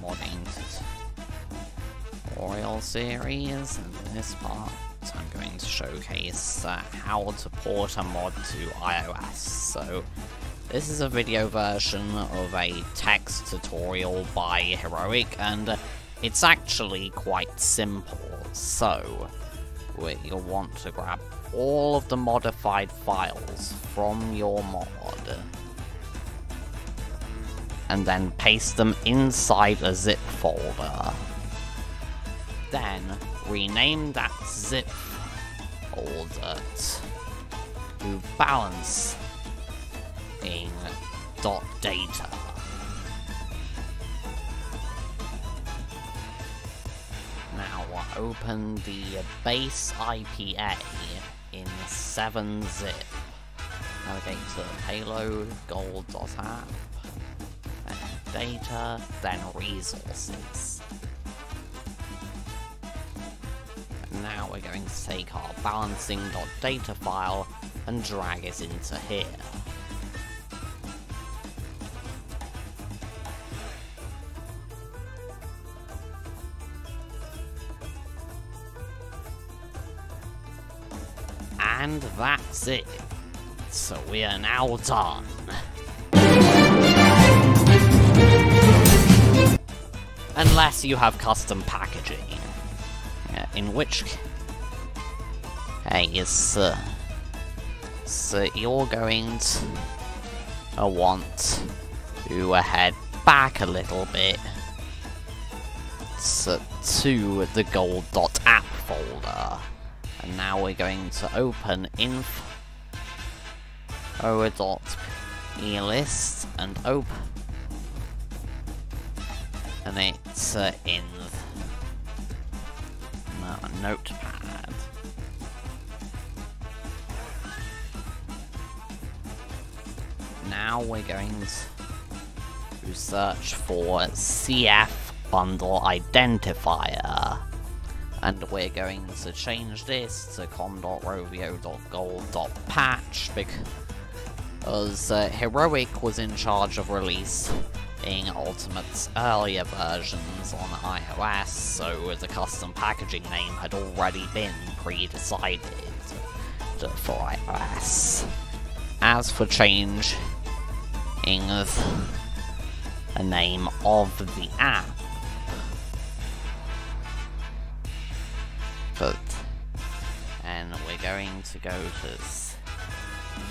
the modding tutorial series, and in this part I'm going to showcase uh, how to port a mod to iOS. So, this is a video version of a text tutorial by Heroic, and it's actually quite simple. So, you'll want to grab all of the modified files from your mod and then paste them inside a zip folder. Then rename that zip folder to balance in dot data. Now open the base IPA in 7-zip. Navigate to payload, gold.app, data, then resources. now we're going to take our balancing.data file and drag it into here. And that's it. So we are now done. Unless you have custom packaging. In which case, so you're going to want to head back a little bit so, to the gold.app folder. And now we're going to open info.plist oh, and open and it's uh, in uh, notepad. Now we're going to search for CF bundle identifier and we're going to change this to com.rovio.gold.patch because uh, Heroic was in charge of releasing Ultimate's earlier versions on iOS, so the custom packaging name had already been pre-decided for iOS. As for changing the name of the app, but and we're going to go to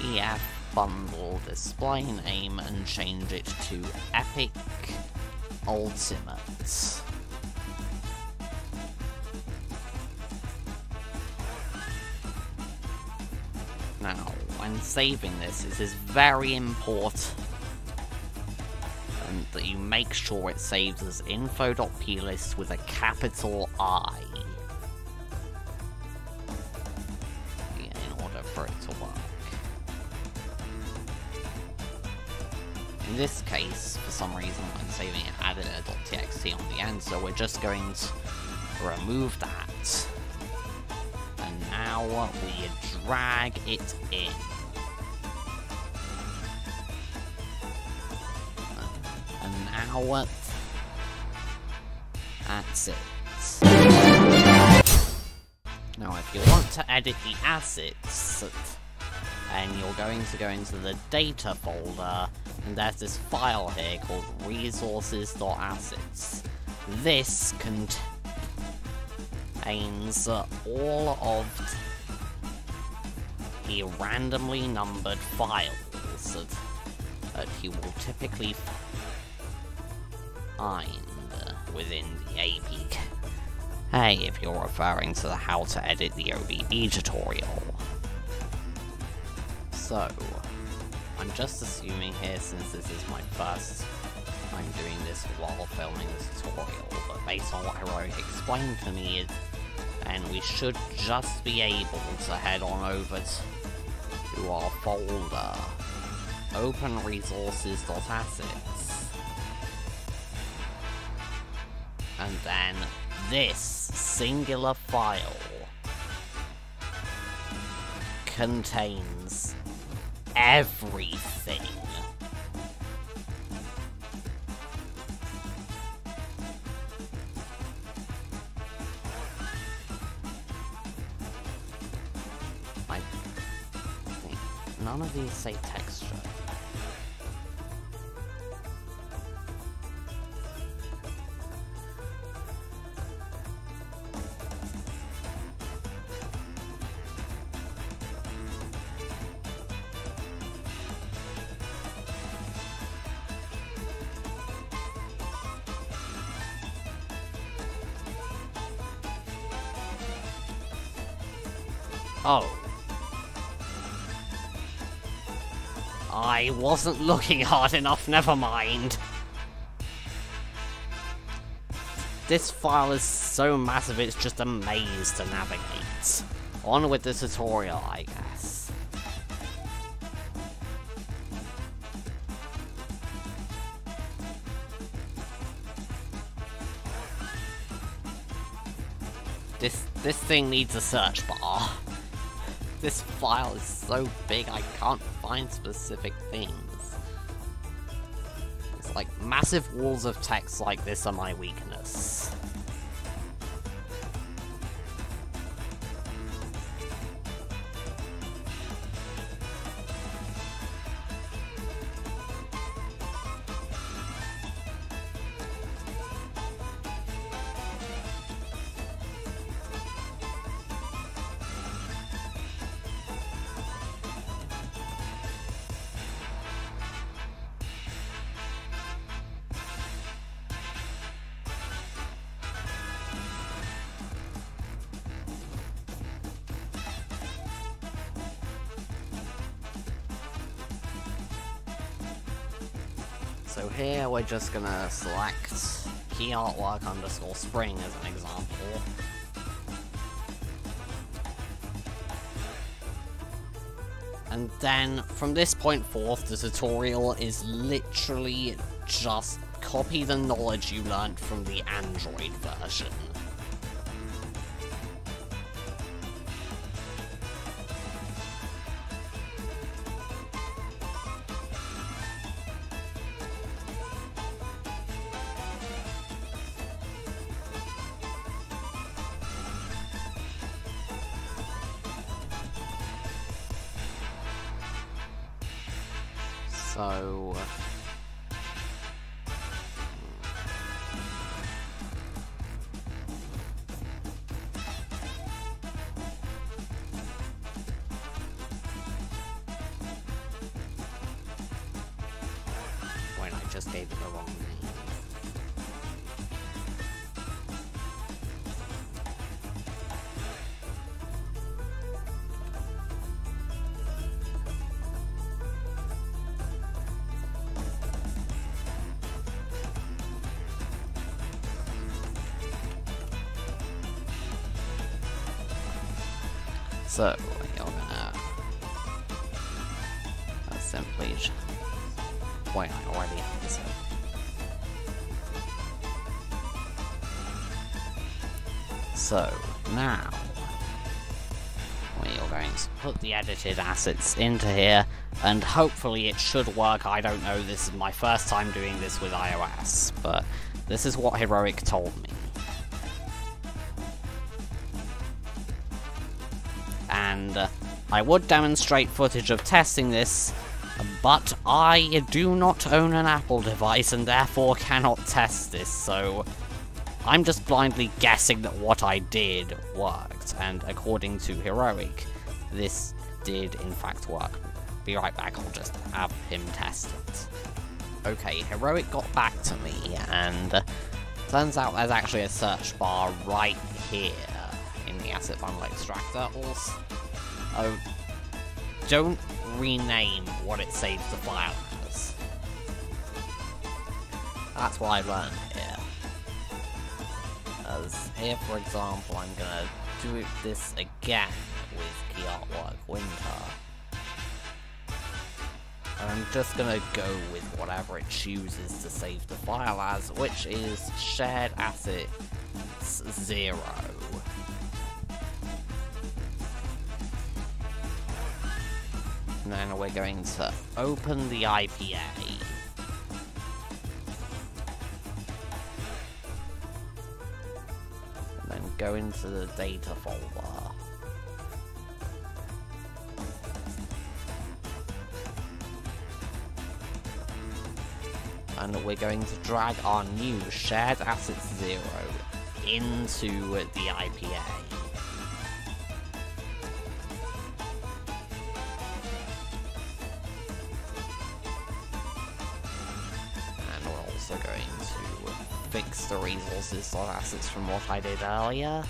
CF bundle display name and change it to Epic Ultimate. Now, when saving this, it is very important that you make sure it saves as info.plist with a capital I. this case, for some reason, I'm saving it added a .txt on the end, so we're just going to remove that. And now we drag it in. And now that's it. Now if you want to edit the assets, and you're going to go into the data folder, and there's this file here called resources.assets. This contains uh, all of the randomly numbered files that, that you will typically find within the APK. Hey, if you're referring to the how to edit the OBB tutorial. So, I'm just assuming here, since this is my first time doing this while filming this tutorial, but based on what Heroic explained to me, and we should just be able to head on over to our folder, open resources.assets, and then this singular file contains everything. Think none of these say texture. Oh. I wasn't looking hard enough, never mind. This file is so massive it's just a maze to navigate. On with the tutorial, I guess. This this thing needs a search bar. This file is so big I can't find specific things. It's like massive walls of text like this are my weakness. So here we're just gonna select key artwork underscore spring as an example. And then from this point forth, the tutorial is literally just copy the knowledge you learnt from the Android version. So... Uh, Wait, I just gave it the wrong So, you're gonna uh, simply wait, I already have. So, now, we are going to put the edited assets into here, and hopefully it should work. I don't know, this is my first time doing this with iOS, but this is what Heroic told me. And uh, I would demonstrate footage of testing this, but I do not own an Apple device and therefore cannot test this, so I'm just blindly guessing that what I did worked, and according to Heroic, this did in fact work. Be right back, I'll just have him test it. Okay, Heroic got back to me, and uh, turns out there's actually a search bar right here in the asset bundle extractor. Also, oh, don't rename what it saves the file as. That's what I learned here. As here, for example, I'm gonna do this again with key artwork winter. And I'm just gonna go with whatever it chooses to save the file as, which is shared assets zero. And then we're going to open the IPA. And then go into the data folder. and we're going to drag our new shared asset zero into the IPA. The resources of assets from what I did earlier.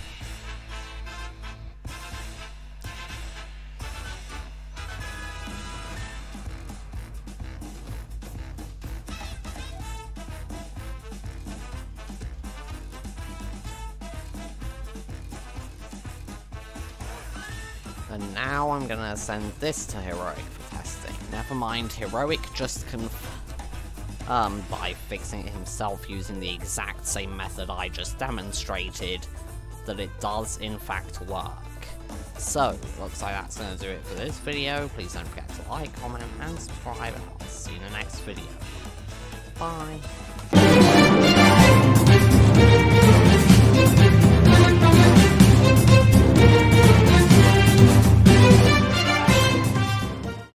And now I'm gonna send this to Heroic for testing. Never mind, Heroic just conf- um, by fixing it himself using the exact same method I just demonstrated, that it does in fact work. So, looks like that's going to do it for this video. Please don't forget to like, comment, and subscribe, and I'll see you in the next video. Bye.